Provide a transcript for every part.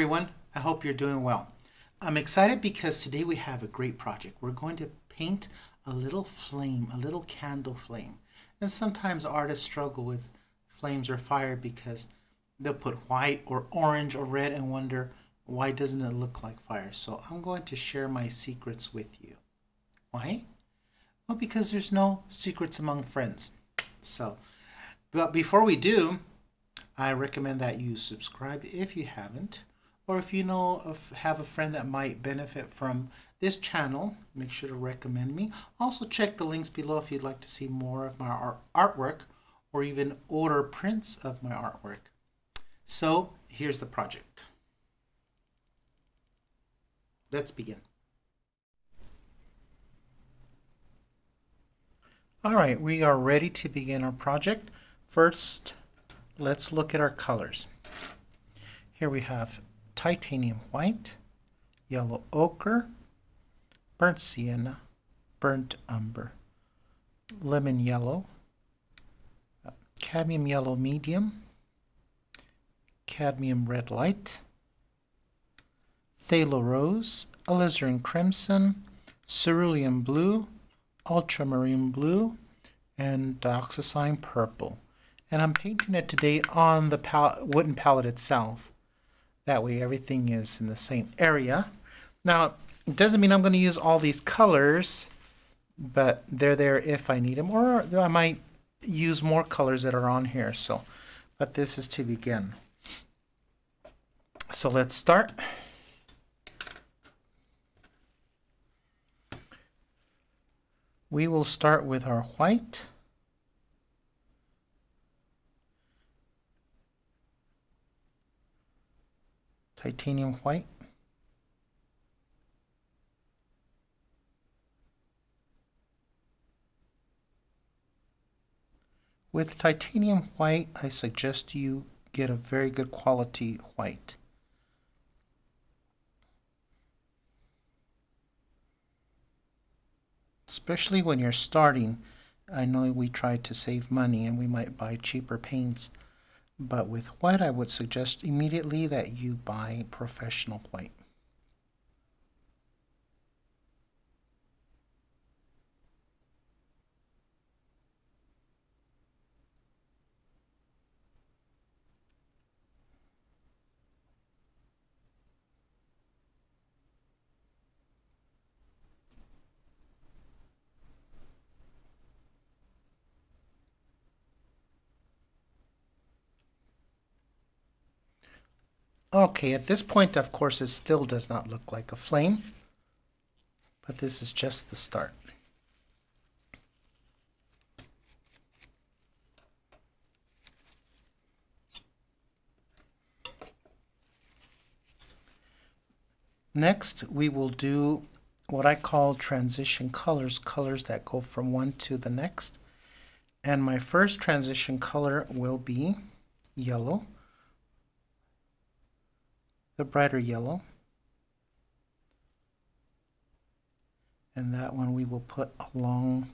Everyone, I hope you're doing well. I'm excited because today we have a great project. We're going to paint a little flame, a little candle flame. And sometimes artists struggle with flames or fire because they'll put white or orange or red and wonder why doesn't it look like fire? So I'm going to share my secrets with you. Why? Well, because there's no secrets among friends. So, but before we do, I recommend that you subscribe if you haven't, or if you know have a friend that might benefit from this channel, make sure to recommend me. Also check the links below if you'd like to see more of my art artwork or even order prints of my artwork. So here's the project. Let's begin. All right, we are ready to begin our project. First, let's look at our colors. Here we have titanium white, yellow ochre, burnt sienna, burnt umber, lemon yellow, cadmium yellow medium, cadmium red light, phthalo rose, alizarin crimson, cerulean blue, ultramarine blue, and dioxazine purple and I'm painting it today on the pal wooden palette itself. That way everything is in the same area. Now, it doesn't mean I'm going to use all these colors, but they're there if I need them, or I might use more colors that are on here. So, but this is to begin. So let's start. We will start with our white. Titanium white. With titanium white, I suggest you get a very good quality white. Especially when you're starting, I know we try to save money and we might buy cheaper paints but with white, I would suggest immediately that you buy professional white. Okay, at this point, of course, it still does not look like a flame, but this is just the start. Next, we will do what I call transition colors, colors that go from one to the next. And my first transition color will be yellow the brighter yellow. And that one we will put along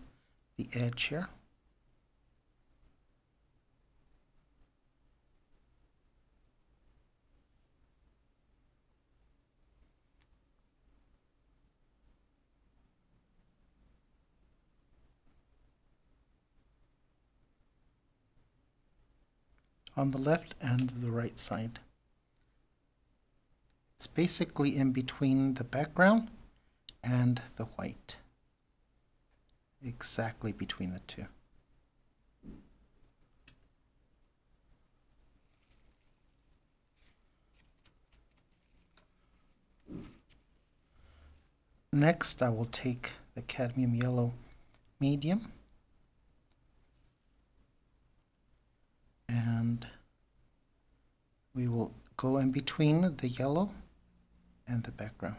the edge here. on the left and the right side. It's basically in between the background and the white. Exactly between the two. Next, I will take the cadmium yellow medium and we will go in between the yellow and the background.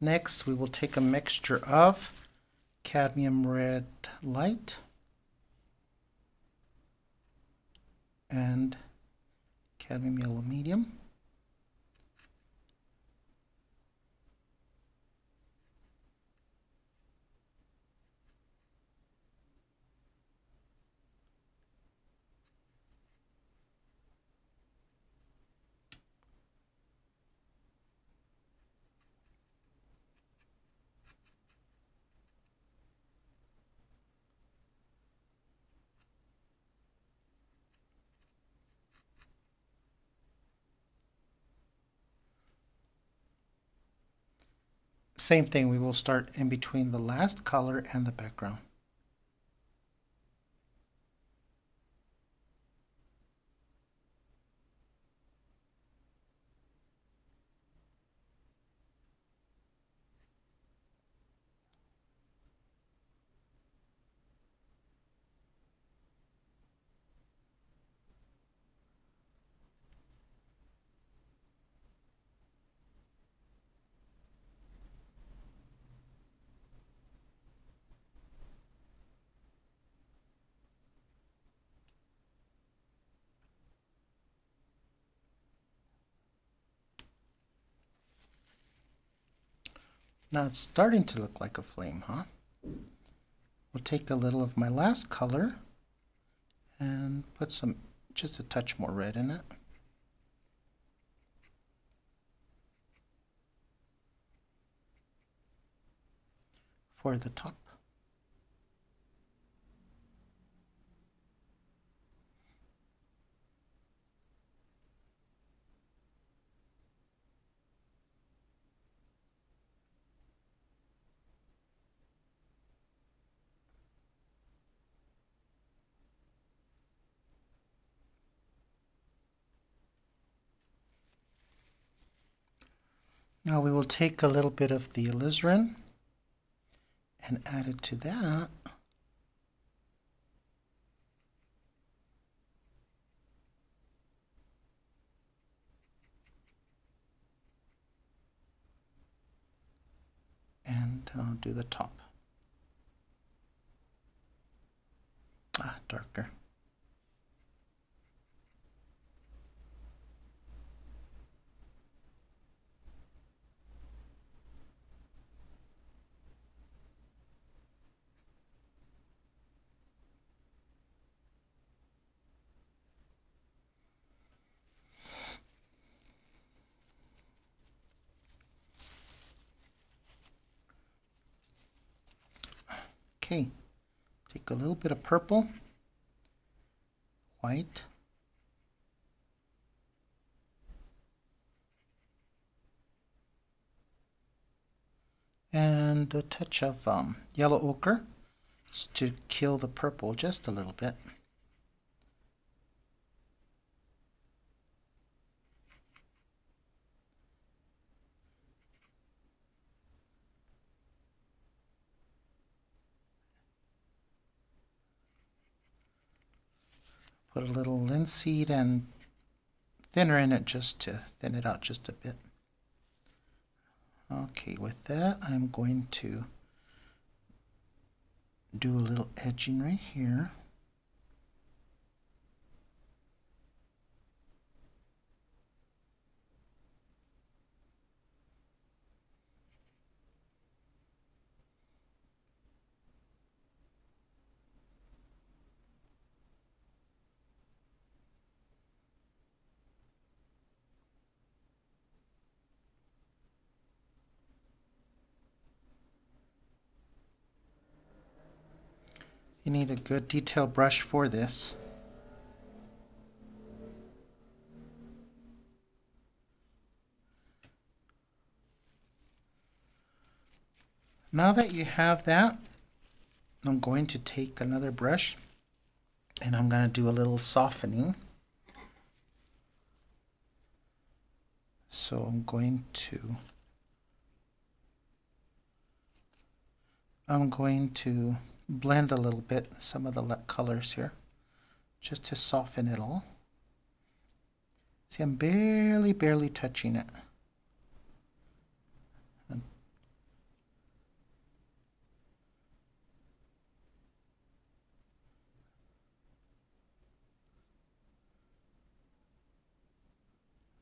Next, we will take a mixture of cadmium red light and cadmium yellow medium. Same thing, we will start in between the last color and the background. Now it's starting to look like a flame, huh? We'll take a little of my last color and put some, just a touch more red in it. For the top. Now we will take a little bit of the alizarin and add it to that. And I'll do the top. Ah, darker. Okay, take a little bit of purple, white, and a touch of um, yellow ochre to kill the purple just a little bit. Put linseed and thinner in it just to thin it out just a bit. Okay, with that, I'm going to do a little edging right here. You need a good detail brush for this. Now that you have that, I'm going to take another brush and I'm going to do a little softening. So I'm going to I'm going to blend a little bit some of the colors here just to soften it all. See, I'm barely, barely touching it.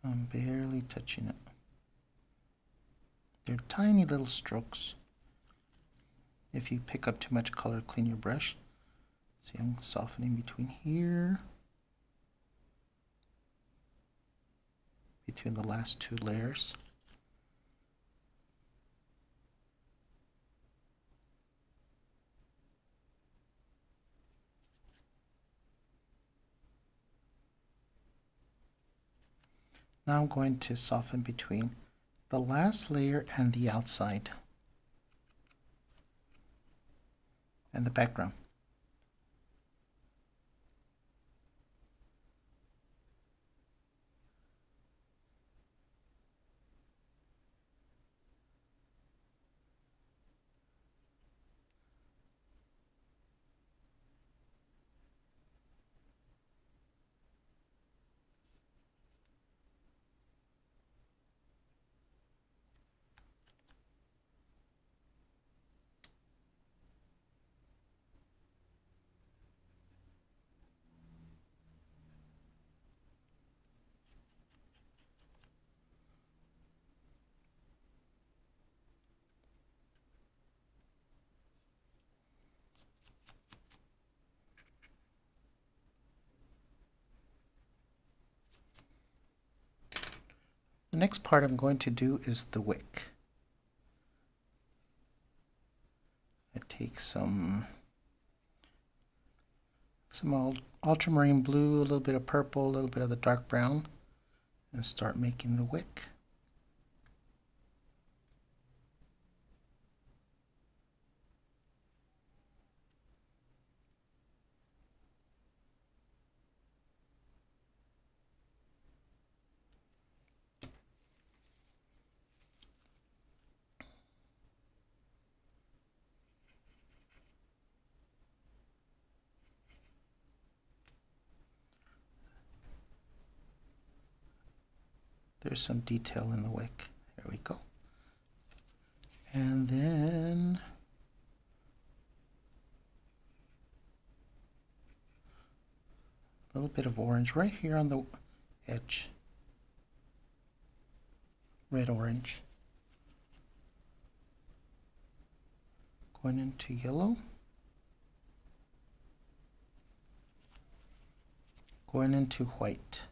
I'm barely touching it. They're tiny little strokes. If you pick up too much color, clean your brush. See, I'm softening between here, between the last two layers. Now I'm going to soften between the last layer and the outside and the background. The next part I'm going to do is the wick. I take some some ultramarine blue, a little bit of purple, a little bit of the dark brown, and start making the wick. Some detail in the wick. There we go. And then a little bit of orange right here on the edge. Red orange. Going into yellow. Going into white.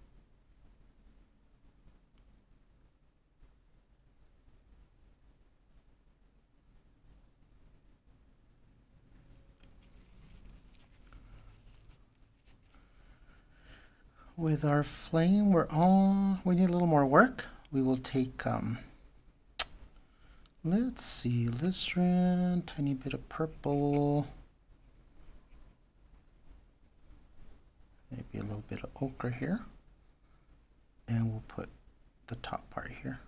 With our flame, we're all, we need a little more work. We will take, um, let's see, alizarin, tiny bit of purple, maybe a little bit of ochre here, and we'll put the top part here.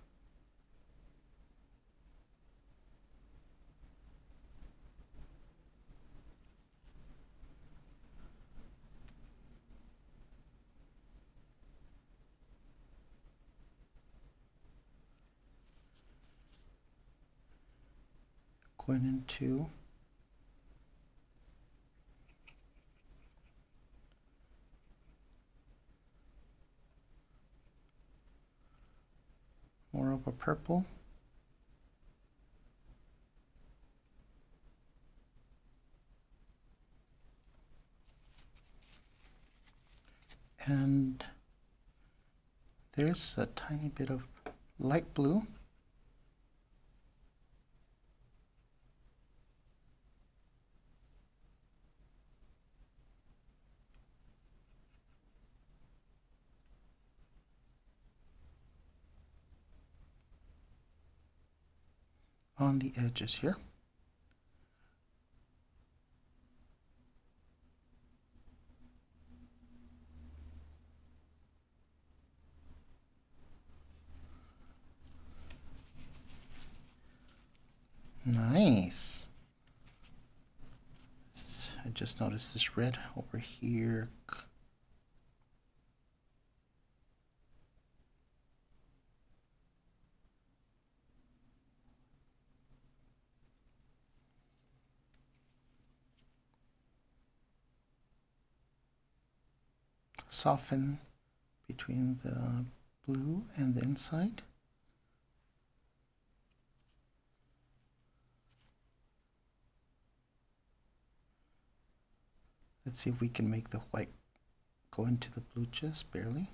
Going two. more of a purple. And there's a tiny bit of light blue. On the edges here. Nice. I just noticed this red over here soften between the blue and the inside. Let's see if we can make the white go into the blue just barely.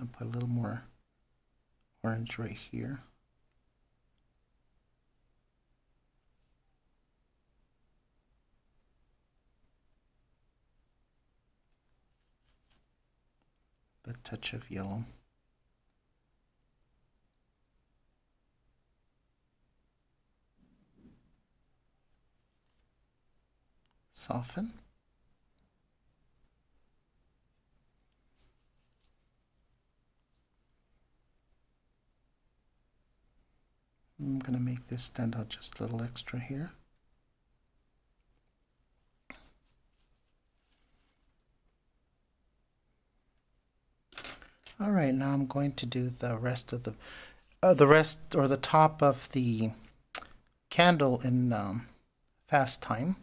And put a little more orange right here. The touch of yellow. Soften. I'm going to make this stand out just a little extra here. All right, now I'm going to do the rest of the uh, the rest or the top of the candle in um, fast time.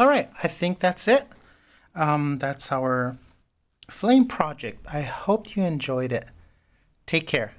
All right, I think that's it. Um, that's our flame project. I hope you enjoyed it. Take care.